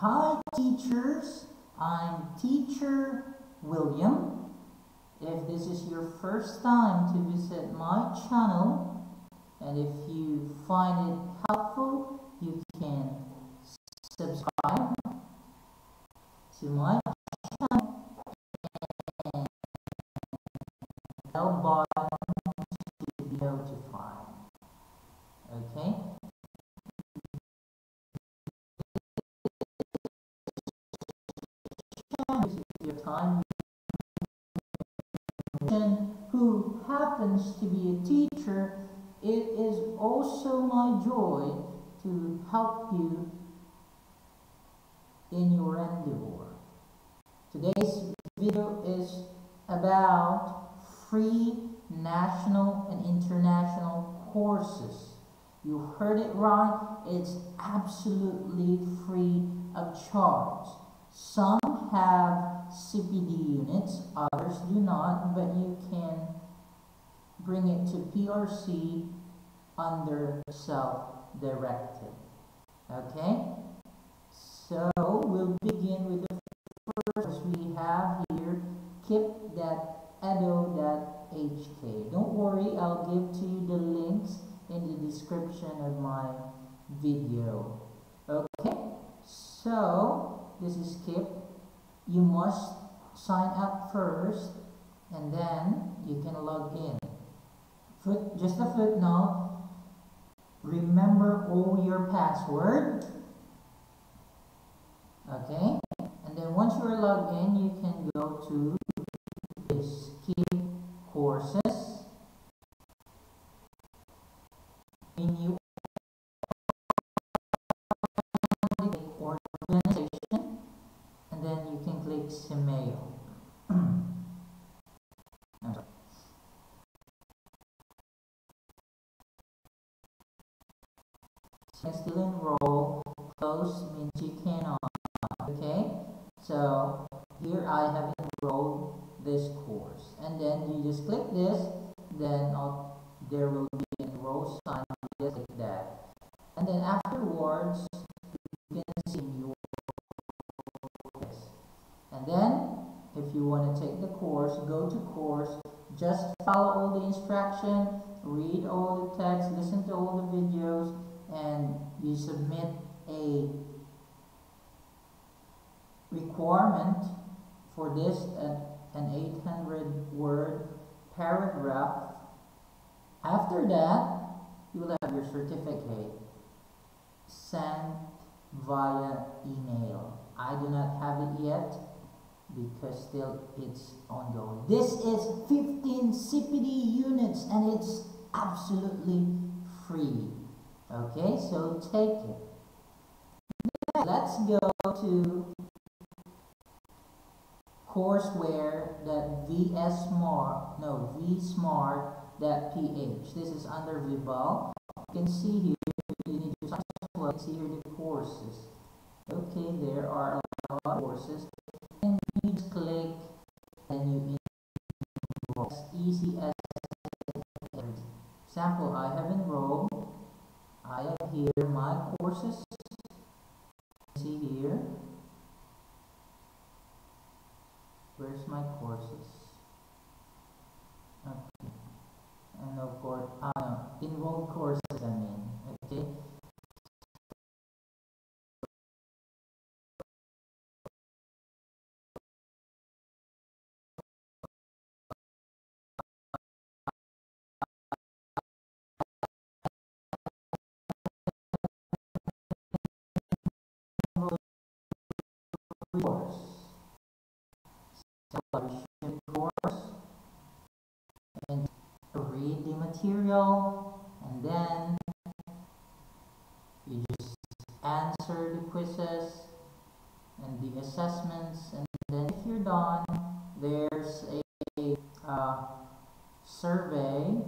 Hi teachers, I'm teacher William. If this is your first time to visit my channel and if you find it helpful, you can subscribe to my happens to be a teacher, it is also my joy to help you in your endeavor. Today's video is about free national and international courses. You heard it right, it's absolutely free of charge. Some have CPD units, others do not, but you can bring it to PRC under self-directed. Okay? So we'll begin with the first we have here keep.edu.hk. Don't worry, I'll give to you the links in the description of my video. Okay? So this is Keep. You must sign up first and then you can log in. Foot, just a footnote. Remember all your password. Okay? And then once you're logged in, you can go to this key courses. Still enroll, close means you cannot. Okay, so here I have enrolled this course, and then you just click this, then I'll, there will be enroll sign just like that, and then afterwards you can see your and then if you want to take the course, go to course, just follow all the instruction, read all the text, listen to all the videos, and you submit a requirement for this at an 800 word paragraph. After that, you will have your certificate sent via email. I do not have it yet because still it's ongoing. This is 15 CPD units and it's absolutely free. Okay, so take it. Let's go to courseware.vsmart, no, vsmart.ph. This is under Vibal. You can see here, you need to see here the courses. Okay, there are a lot of courses. And you just click and you enroll. As easy as example, I have enrolled. I have here my courses. See here. Where's my courses? Okay. And of course, uh, enrolled courses, course, celebration course, and read the material, and then you just answer the quizzes and the assessments, and then if you're done, there's a uh, survey.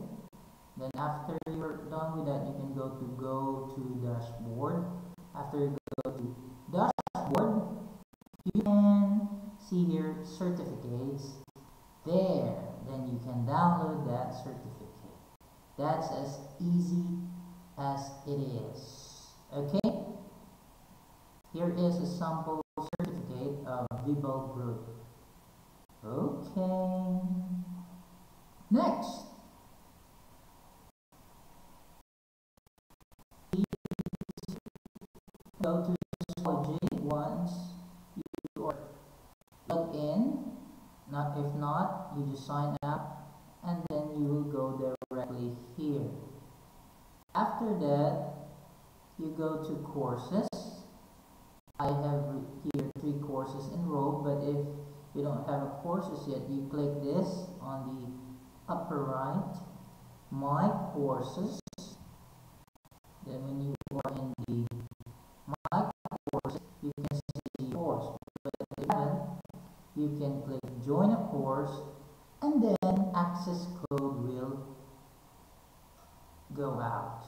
Then after you're done with that, you can go to go to dashboard. After you go to you can see here certificates there then you can download that certificate that's as easy as it is okay Here is a sample certificate of Vibal Group. Okay. Next. Go to Schoology once you are logged in. Not if not, you just sign up and then you will go directly here. After that, you go to courses. I have here three courses enrolled, but if you don't have a courses yet, you click this on the upper right, My Courses. Then when you are in the My Courses, you can see the course. But if you can click Join a Course, and then access code will go out.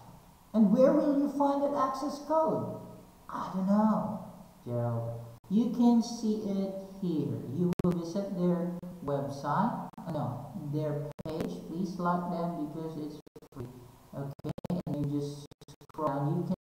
And where will you find that access code? I don't know, Gerald. You can see it here. You will visit their website, no, their page. Please like them because it's free. Okay, and you just scroll down. You can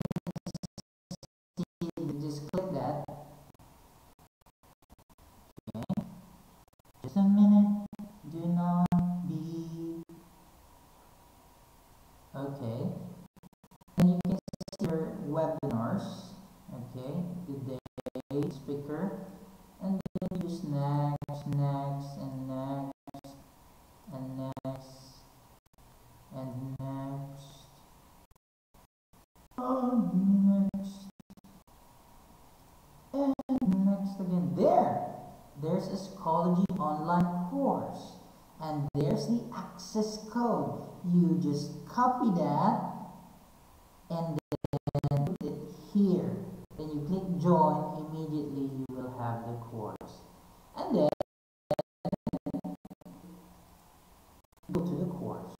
copy that, and then put it here. Then you click join, immediately you will have the course. And then go to the course.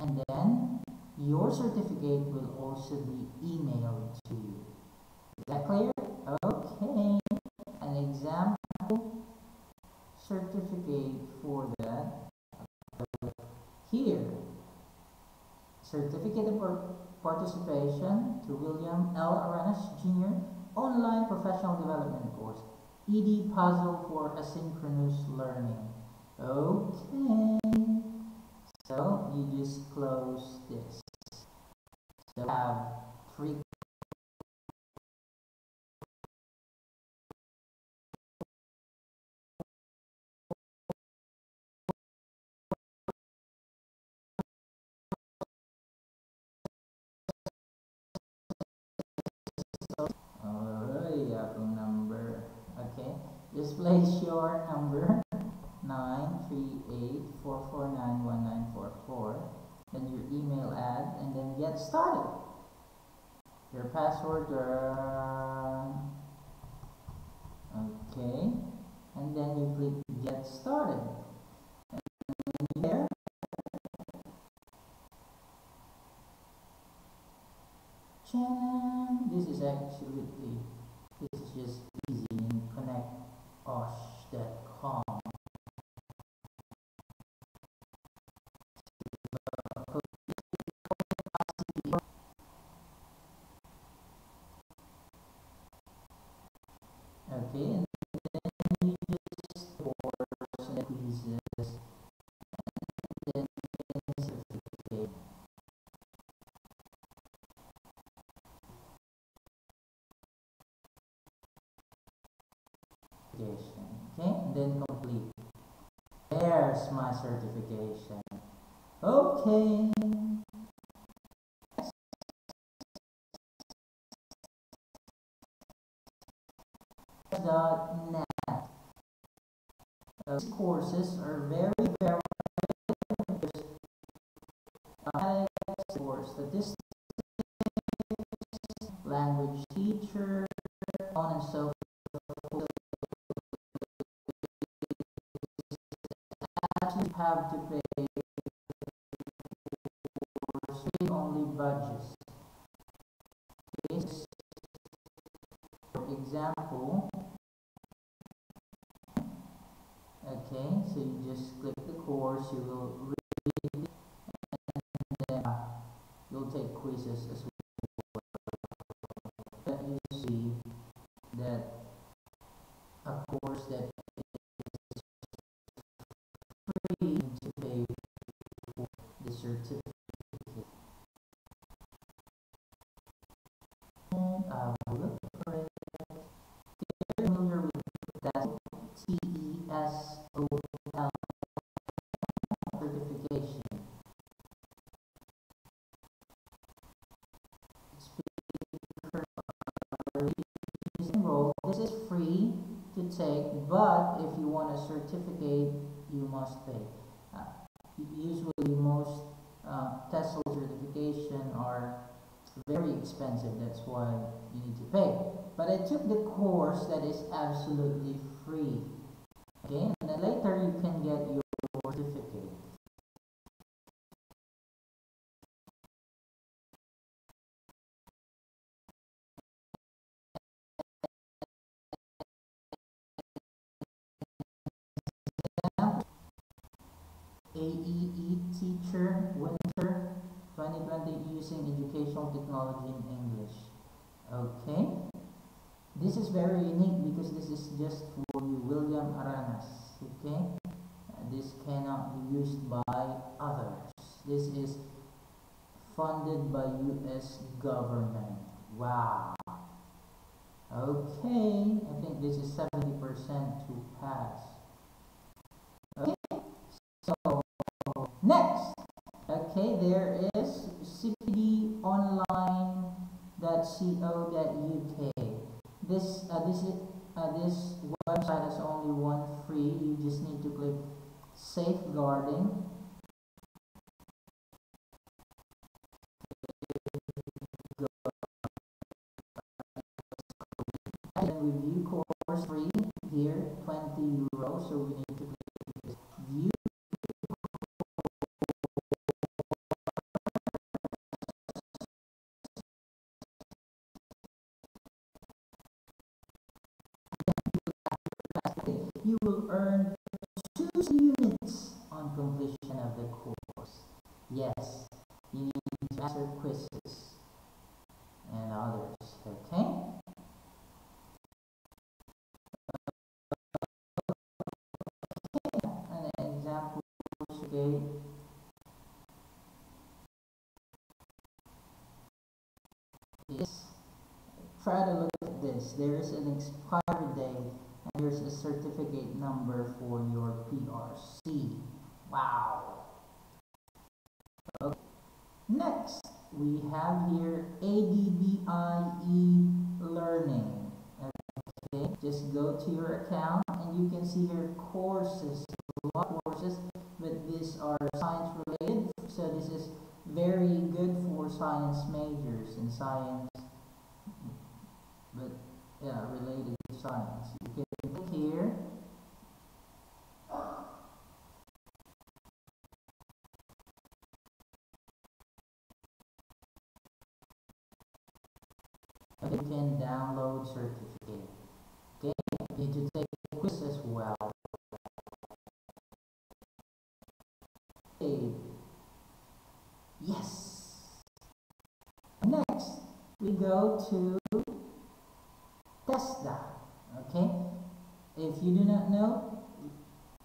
And then your certificate will also be emailed to you. Is that clear? Okay. An example certificate for that here. Certificate of participation to William L. Aranas Jr. Online Professional Development Course. Edpuzzle for Asynchronous Learning. Okay. So you just close this. So have three Place your number nine three eight four four nine one nine four four, then your email ad, and then get started. Your password. Uh, okay, and then you click get started. And there, This is actually rocha. There's my certification. Okay. .net. Those courses are very, very uh, course, statistics, language teacher, on and so have to pay for only budgets. This, for example, okay, so you just click the course, you will read and then uh, you'll take quizzes as well. That you see that a course that certificate. Uh, look for it. If you're familiar with that T-E-S-O-L certification. This is free to take, but if you want a certificate, you must pay. Uh, usually, most uh, TESOL certification are very expensive. That's why you need to pay. But I took the course that is absolutely free. Okay, and then later you can get your certificate. AE E-Teacher winter 2020 using educational technology in English. Okay. This is very unique because this is just for you, William Aranas. Okay. Uh, this cannot be used by others. This is funded by U.S. government. Wow. Okay. I think this is 70% to pass. Okay. So okay, there is cpdonline.co.uk. This uh, this is uh, this website has only one free. You just need to click safeguarding. And review course free here, 20 euros. So we need to you will earn two units on completion of the course. Yes, you need to answer quizzes and others, okay? Yes. Try to look this. There is an expiry date and there's a certificate number for your PRC. Wow. Okay. Next, we have here ADBI e-Learning. Okay, just go to your account and you can see here courses, a lot of courses, but these are science related. So this is very good for science majors and science, yeah, related to science. You can click here. You can download certificate. Okay, you need to take a quiz as well. Okay. Yes. Next, we go to TESDA. Okay? If you do not know,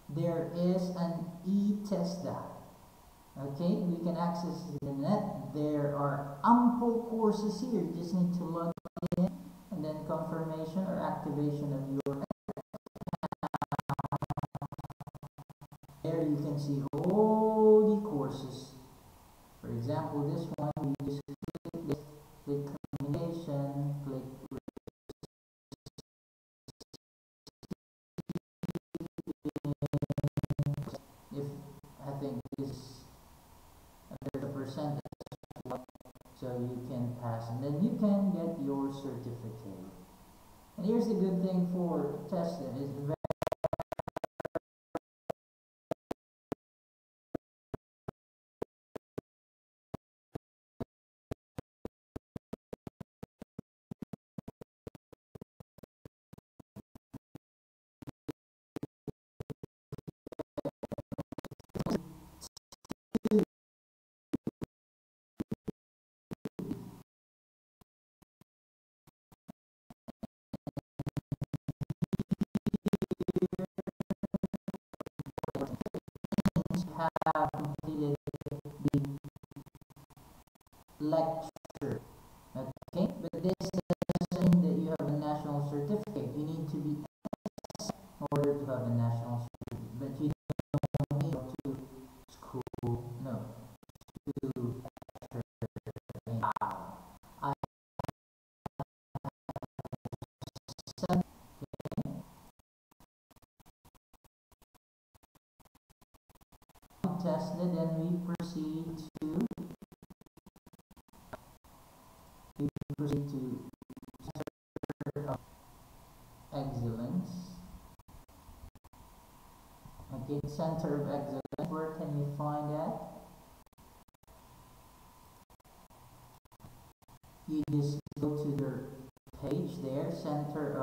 there is an e-TESDA. Okay? We can access the net. There are ample courses here. You just need to log in and then confirmation or activation of your There you can see all the courses. For example, this one, your certificate. And here's the good thing for TESDA is which have completed the lecture. Okay, with this tested and we proceed to we proceed to center of excellence. Okay center of excellence where can you find that? You just go to their page there center of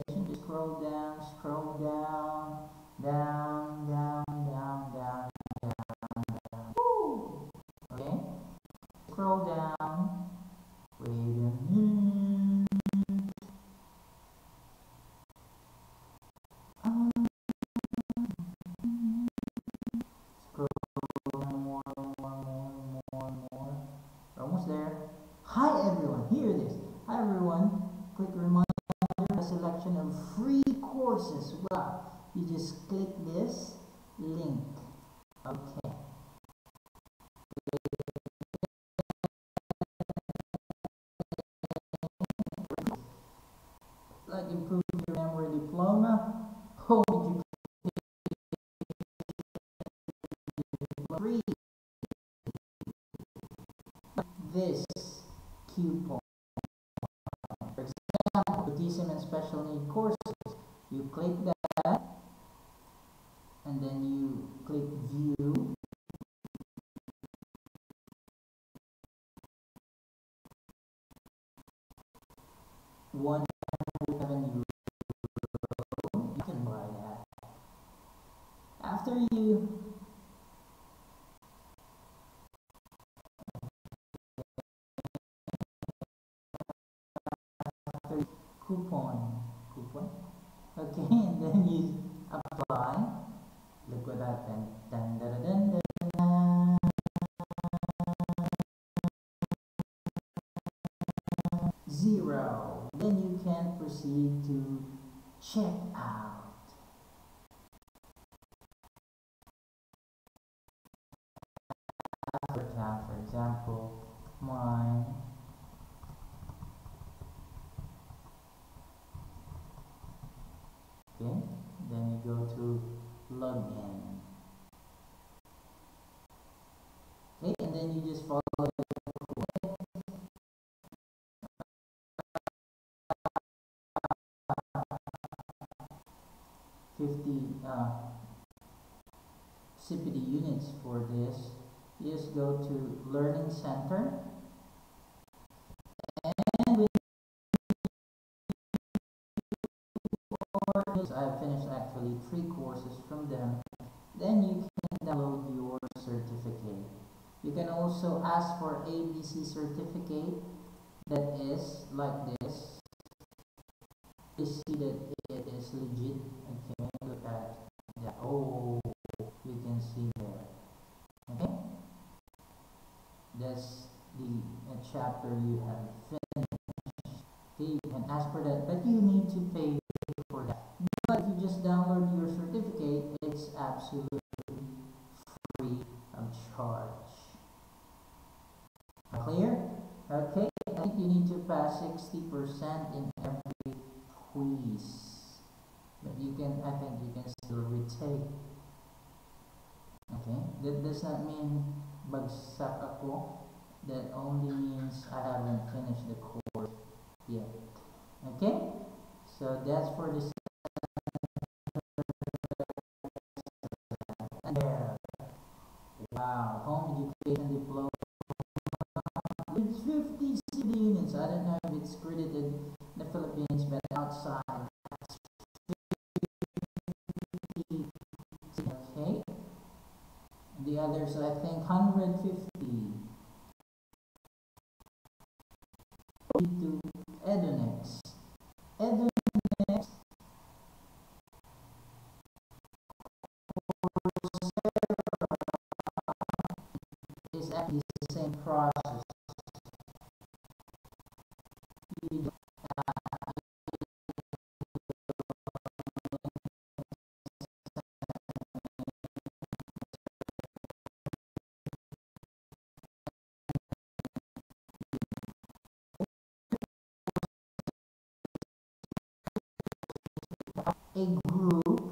free this coupon for example autism and special need courses. You click that and then you click view. Euro you can buy that. After you coupon. Coupon? Okay and then you apply. Look what happened. Dun, dun, dun, dun, zero. Then you can proceed to check out. For example, mine. Okay, then you go to login. Okay, and then you just follow the fifty uh, CPD units for this. Just go to Learning Center I finished actually three courses from them. Then you can download your certificate. You can also ask for ABC certificate that is like this. You see that it is legit. Okay, look at that. Oh, you can see there. Okay, that's the uh, chapter you have finished. Okay, you can ask for that, but you need to pay for that. But if you just download your certificate, it's absolutely free of charge. Clear? Okay, I think you need to pass 60% in every quiz. But you can, I think you can still retake. Okay, that does not mean bagsak ako. That only means I haven't finished the course yet. Okay, so that's for the a group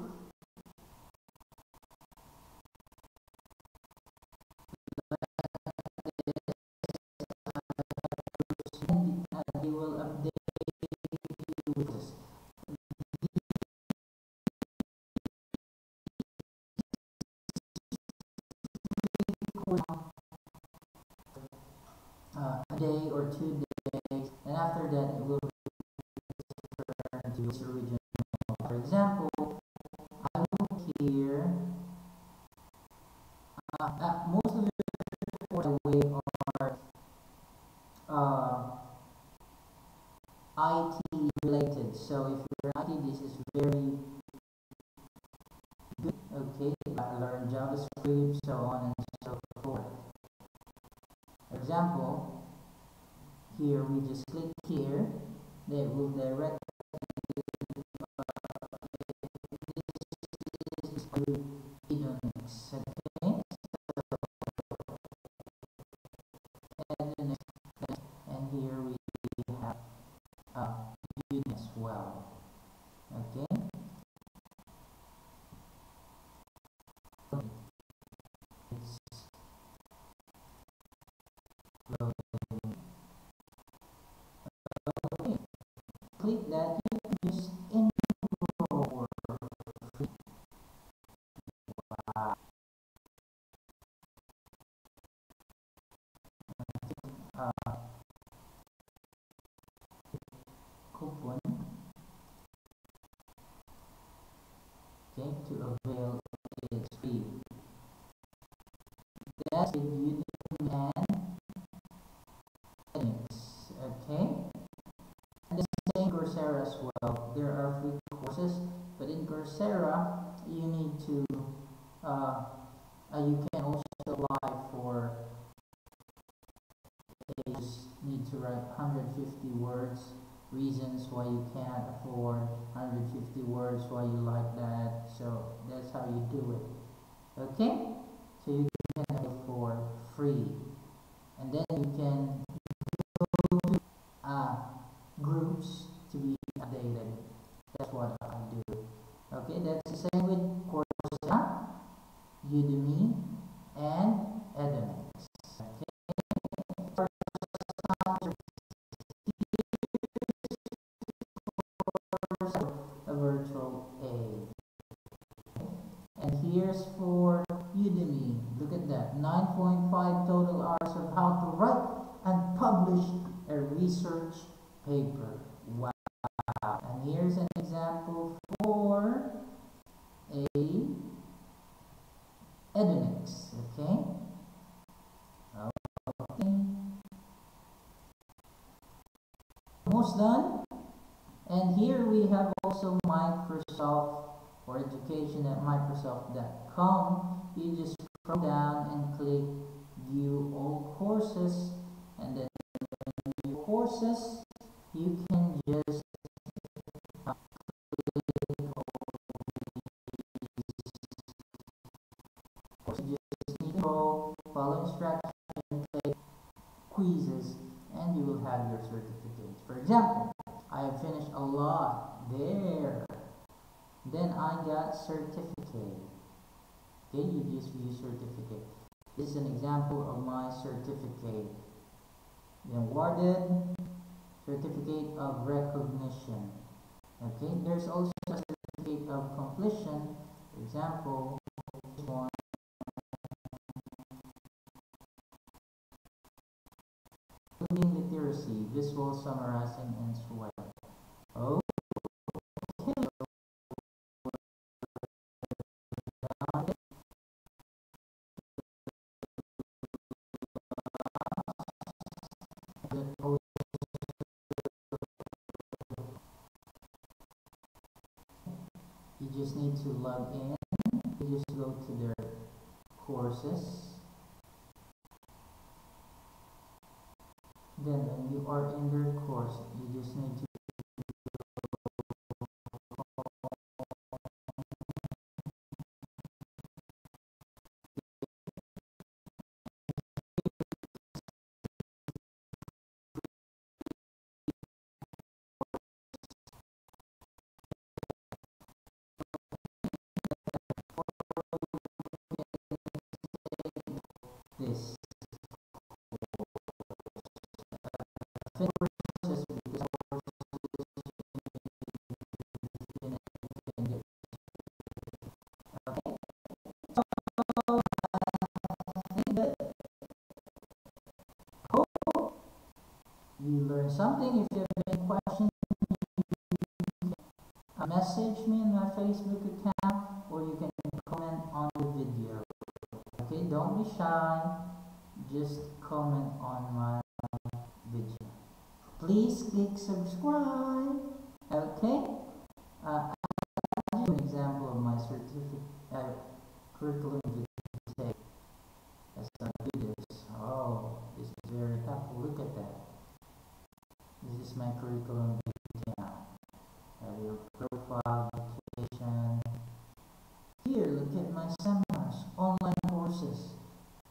Uh, IT related. So if you're IT, this is Click that. You enroll for free. Wow. Uh, okay to Coursera you need to uh, uh, you can also apply for you just need to write 150 words reasons why you can't afford 150 words why you like that so that's how you do it. Okay? So you can apply for free. And then you can Microsoft for education at Microsoft.com. You just scroll down and click view all courses and then view courses you can just uh, follow instructions, take quizzes, and you will have your certificates. For example, I have finished a lot there. Then I got certificate. Okay, you just view certificate. This is an example of my certificate. Awarded certificate of recognition. Okay, there's also a certificate of completion. For example, this one. Building literacy, visual summarizing and swag. Just need to log in. You just go to their courses. Then when you are in their course, you just need to learned something if you click subscribe. Okay. Uh, I'll give an example of my certificate uh, curriculum vitae as I do this. Oh this is very helpful. Look at that. This is my curriculum vitae now. Have your profile vacation. Here look at my seminars online courses.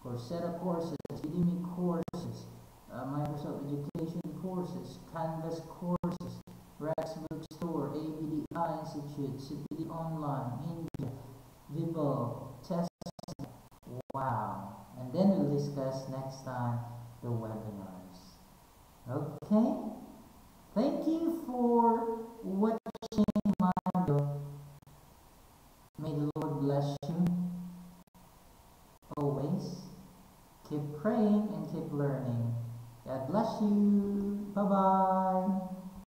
Coursera courses Udemy courses uh, Microsoft Education courses, Canvas courses, Rex Bookstore, ABDI Institute, CPD Online, India, Vivo, Test. Wow. And then we'll discuss next time the webinars. Okay? Thank you for watching my video. May the Lord bless you always. Keep praying and keep learning. God bless you. Bye bye.